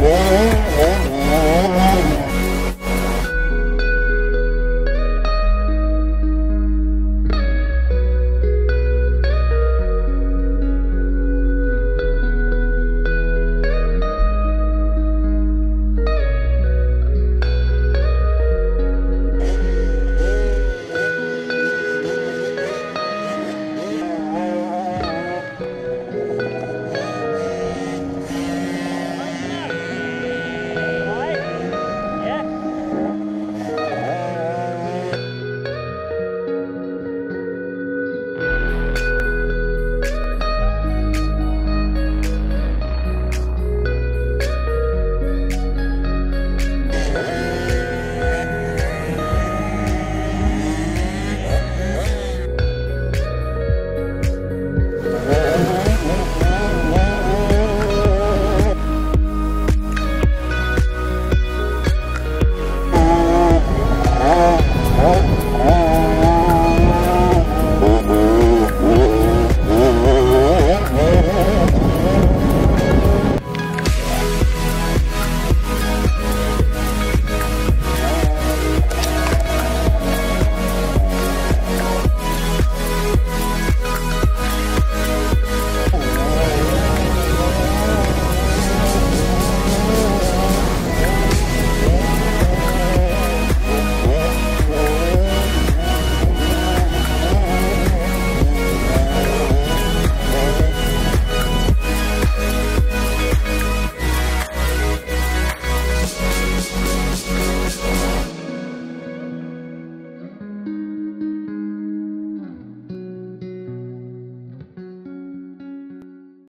Whoa.